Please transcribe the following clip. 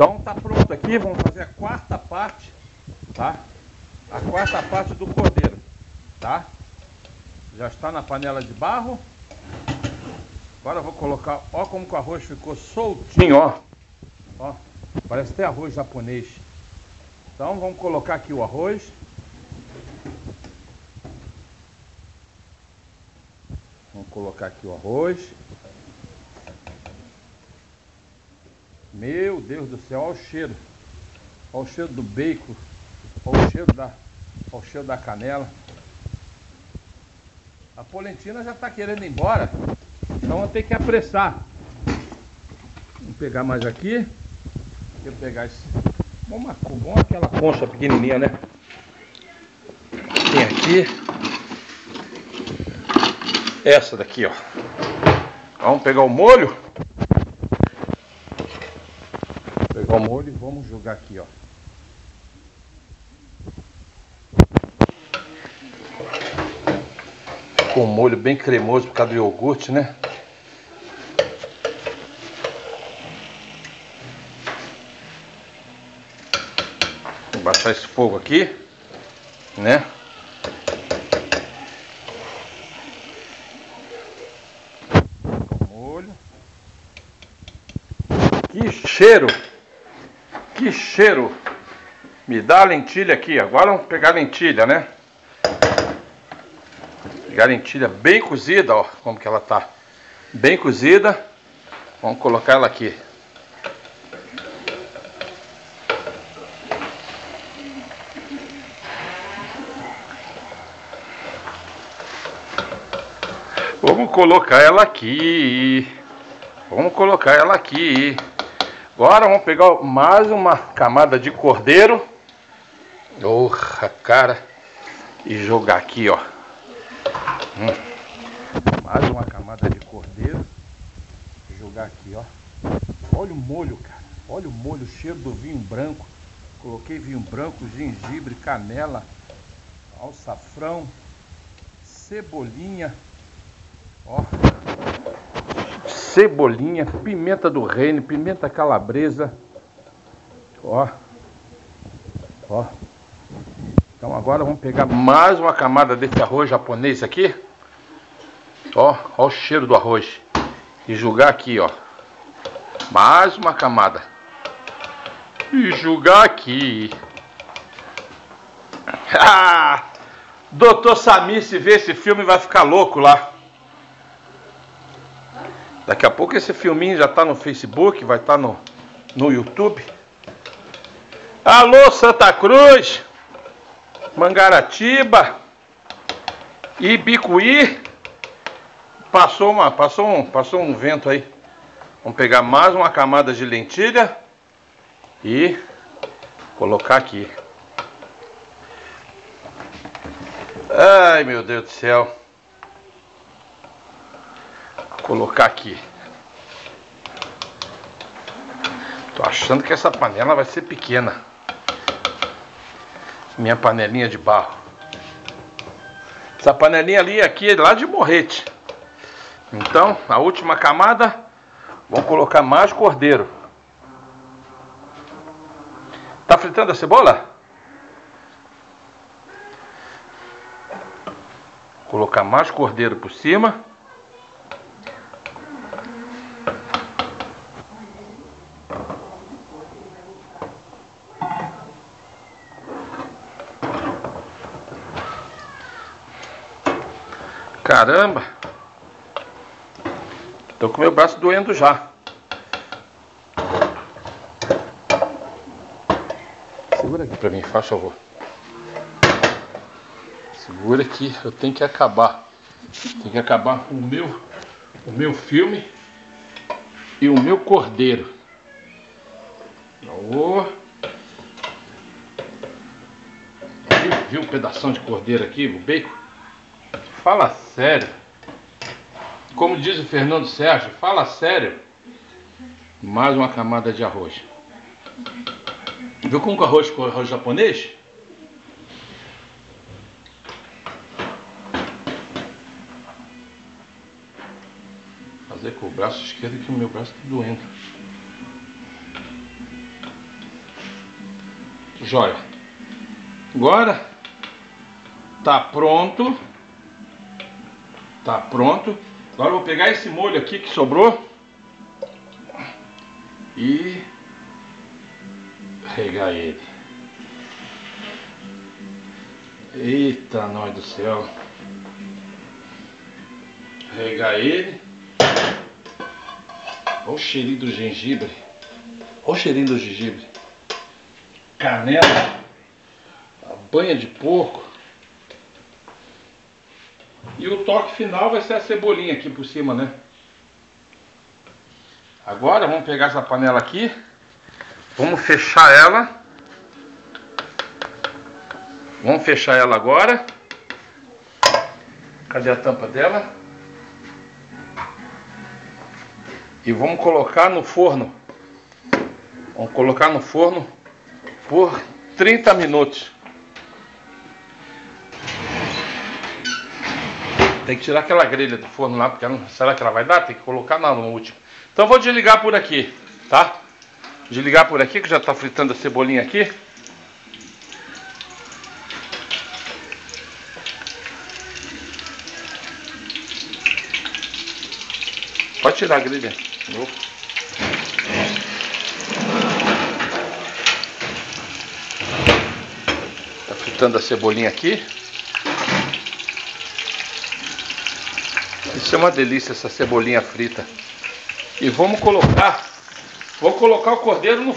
Então tá pronto aqui, vamos fazer a quarta parte, tá? A quarta parte do cordeiro, tá? Já está na panela de barro. Agora eu vou colocar, ó como o arroz ficou soltinho, ó. Ó, parece até arroz japonês. Então vamos colocar aqui o arroz. Vamos colocar aqui o arroz. Meu Deus do céu, olha o cheiro. Olha o cheiro do bacon. Olha o cheiro da, olha o cheiro da canela. A polentina já está querendo ir embora. Então vou ter que apressar. Vamos pegar mais aqui. Vou pegar esse. Vamos, vamos aquela concha pequenininha, né? Tem aqui. Essa daqui, ó. Vamos pegar o molho. O molho e vamos jogar aqui, ó. Com molho bem cremoso por causa do iogurte, né? Vou baixar esse fogo aqui, né? Molho. Que cheiro! Que cheiro! Me dá a lentilha aqui. Agora vamos pegar a lentilha, né? Pegar a lentilha bem cozida, ó, como que ela tá. Bem cozida. Vamos colocar ela aqui. Vamos colocar ela aqui. Vamos colocar ela aqui. Agora vamos pegar mais uma camada de cordeiro. Porra, cara. E jogar aqui, ó. Hum. Mais uma camada de cordeiro. Jogar aqui, ó. Olha o molho, cara. Olha o molho, o cheiro do vinho branco. Coloquei vinho branco, gengibre, canela, alçafrão, cebolinha. Ó. Cebolinha, pimenta do reino, pimenta calabresa. Ó. Ó. Então agora vamos pegar mais uma camada desse arroz japonês aqui. Ó, ó o cheiro do arroz. E jogar aqui, ó. Mais uma camada. E jogar aqui. Ah! Doutor Samir, se ver esse filme, vai ficar louco lá. Daqui a pouco esse filminho já tá no Facebook, vai estar tá no, no YouTube. Alô, Santa Cruz! Mangaratiba, Ibicuí. Passou uma, passou um, passou um vento aí. Vamos pegar mais uma camada de lentilha e colocar aqui. Ai, meu Deus do céu. Vou colocar aqui. Tô achando que essa panela vai ser pequena minha panelinha de barro. Essa panelinha ali aqui é lá de morrete. Então, a última camada, vamos colocar mais cordeiro. Tá fritando a cebola? Colocar mais cordeiro por cima. Caramba! Tô com meu braço doendo já. Segura aqui pra mim, faz favor. Segura aqui, eu tenho que acabar. Tem que acabar com o meu, o meu filme e o meu cordeiro. Oh. Viu, viu um pedação de cordeiro aqui, o bacon? Fala sério. Como diz o Fernando Sérgio, fala sério. Mais uma camada de arroz. Viu como o arroz ficou arroz japonês? Fazer com o braço esquerdo que o meu braço está doendo. Joia. Agora tá pronto. Tá pronto. Agora eu vou pegar esse molho aqui que sobrou e regar ele. Eita, nós do céu. Regar ele. Olha o cheirinho do gengibre. Olha o cheirinho do gengibre. Canela. A banha de porco. E o toque final vai ser a cebolinha aqui por cima, né? Agora vamos pegar essa panela aqui. Vamos fechar ela. Vamos fechar ela agora. Cadê a tampa dela? E vamos colocar no forno. Vamos colocar no forno por 30 minutos. Tem que tirar aquela grelha do forno lá, porque será que ela vai dar? Tem que colocar na no último. Então vou desligar por aqui, tá? Desligar por aqui, que já está fritando a cebolinha aqui. Pode tirar a grelha. Tá fritando a cebolinha aqui. Isso é uma delícia essa cebolinha frita. E vamos colocar, vou colocar o cordeiro no